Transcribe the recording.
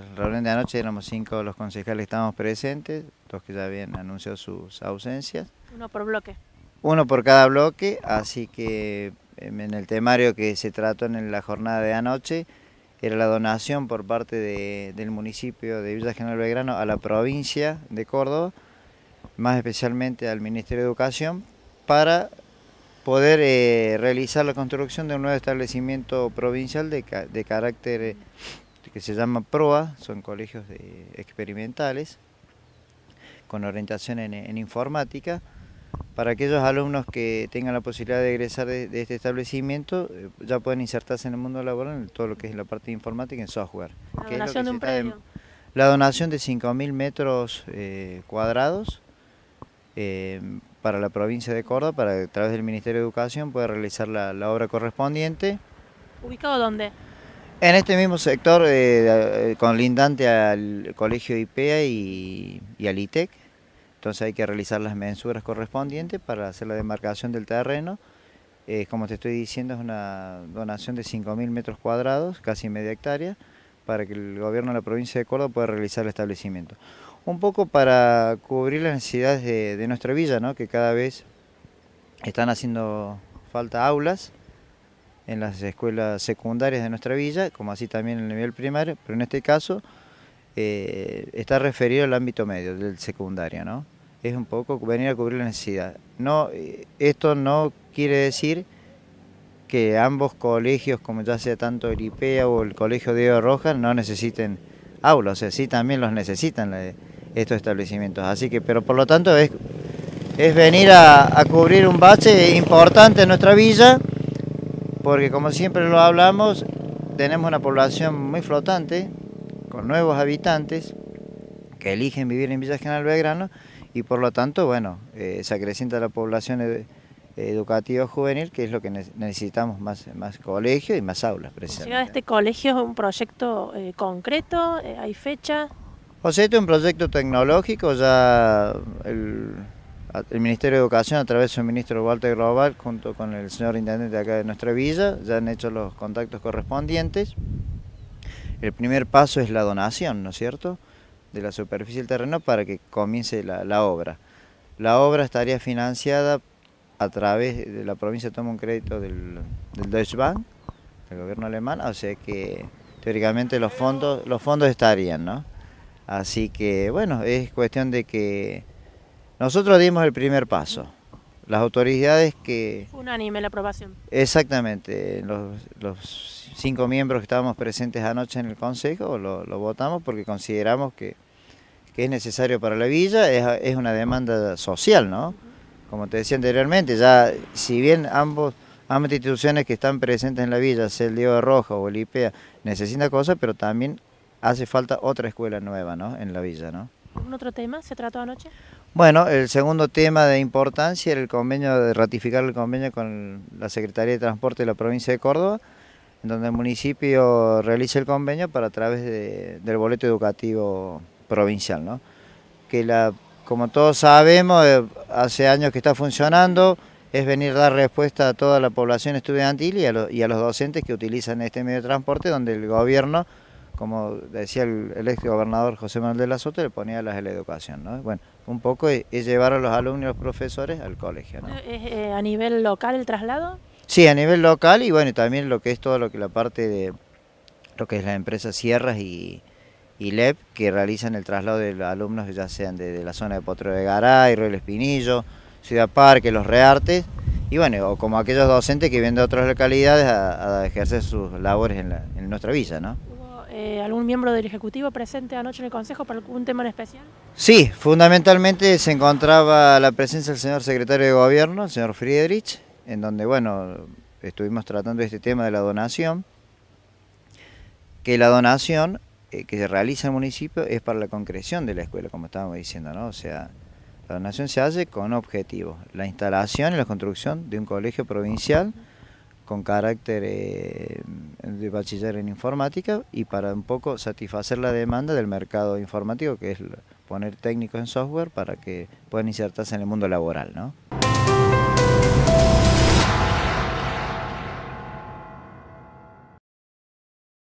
En la reunión de anoche éramos cinco los concejales que estábamos presentes, dos que ya habían anunciado sus ausencias. Uno por bloque. Uno por cada bloque, así que em, en el temario que se trató en la jornada de anoche era la donación por parte de- del municipio de Villa General Belgrano a la provincia de Córdoba, más especialmente al Ministerio de Educación, para poder eh, realizar la construcción de un nuevo establecimiento provincial de, de carácter eh, que se llama PROA, son colegios de- experimentales con orientación en, en informática, para aquellos alumnos que tengan la posibilidad de egresar de, de este establecimiento, eh, ya pueden insertarse en el mundo laboral en todo lo que es la parte de informática y en software. La que es lo donación que de un predio. La donación de 5.000 metros eh, cuadrados eh, para la provincia de Córdoba, para que a través del Ministerio de Educación pueda realizar la, la obra correspondiente. ¿Ubicado dónde? En este mismo sector, eh, eh, conlindante al colegio IPEA y, y al ITEC, entonces hay que realizar las mensuras correspondientes para hacer la demarcación del terreno. Eh, como te estoy diciendo, es una donación de 5.000 metros cuadrados, casi media hectárea, para que el gobierno de la provincia de Córdoba pueda realizar el establecimiento. Un poco para cubrir las necesidades de, de nuestra villa, ¿no? que cada vez están haciendo falta aulas en las escuelas secundarias de nuestra villa, como así también en el nivel primario, pero en este caso eh, está referido al ámbito medio del secundario, ¿no? Es un poco venir a cubrir la necesidad. No, eh, esto no quiere decir que ambos colegios, como ya sea tanto el IPEA o el Colegio Diego Rojas, no necesiten aulas, o sea, sí también los necesitan estos establecimientos. Así que, pero por lo tanto es, es venir a, a cubrir un bache importante en nuestra villa, porque como siempre lo hablamos, tenemos una población muy flotante, con nuevos habitantes que eligen vivir en Villa General Belgrano y por lo tanto, bueno, eh, se acrecienta la población ed- educativa juvenil, que es lo que ne- necesitamos más, más colegios y más aulas, ¿Llegada a precisamente. este colegio es un proyecto eh, concreto? Eh, ¿Hay fecha? O sea, este es un proyecto tecnológico, ya el, el Ministerio de Educación, a través de su ministro Walter Global, junto con el señor intendente de acá de nuestra villa, ya han hecho los contactos correspondientes. El primer paso es la donación, ¿no es cierto?, de la superficie del terreno para que comience la, la obra. La obra estaría financiada a través de la provincia, toma un crédito del, del Deutsche Bank, del gobierno alemán, o sea que teóricamente los fondos, los fondos estarían, ¿no? Así que bueno, es cuestión de que nosotros dimos el primer paso. Las autoridades que unánime la aprobación. exactamente los, los cinco miembros que estábamos presentes anoche en el consejo lo, lo votamos porque consideramos que, que es necesario para la villa, es, es una demanda social, ¿no? Como te decía anteriormente, ya si bien ambos ambas instituciones que están presentes en la villa, sea el Diego de Roja o el IPEA, necesitan cosas, pero también hace falta otra escuela nueva, ¿no? En la villa, ¿no? ¿Algún otro tema se trató anoche? Bueno, el segundo tema de importancia era el convenio de ratificar el convenio con la Secretaría de Transporte de la provincia de Córdoba, en donde el municipio realiza el convenio para a través de- del boleto educativo provincial, ¿no? Que la, como todos sabemos, eh, hace años que está funcionando, es venir a dar respuesta a toda la población estudiantil y a, y a los docentes que utilizan este medio de transporte, donde el gobierno, como decía el, el ex gobernador José Manuel de la Soto, le ponía las de la educación, ¿no? Bueno, un poco es, llevar a los alumnos y los profesores al colegio, ¿no? ¿Es eh, a nivel local el traslado? Sí, a nivel local y bueno, también lo que es todo lo que la parte de lo que es la empresa Sierras y, y LEP que realizan el traslado de los alumnos ya sean de, de la zona de Potrero de Garay, Río del Espinillo, Ciudad Parque, Los Reartes y bueno, o como aquellos docentes que vienen de otras localidades a, a ejercer sus labores en, la- en nuestra villa, ¿no? ¿Hubo eh, algún miembro del Ejecutivo presente anoche en el Consejo para algún tema en especial? Sí, fundamentalmente se encontraba la presencia del señor secretario de Gobierno, el señor Friedrich, en donde, bueno, estuvimos tratando este tema de la donación, que la donación eh, que se realiza en el municipio es para la concreción de la escuela, como estábamos diciendo, ¿no? O sea, la donación se hace con objetivos, la instalación y la construcción de un colegio provincial con carácter eh, de bachiller en informática y para un poco satisfacer la demanda del mercado informático, que es poner técnicos en software para que puedan insertarse en el mundo laboral, ¿no?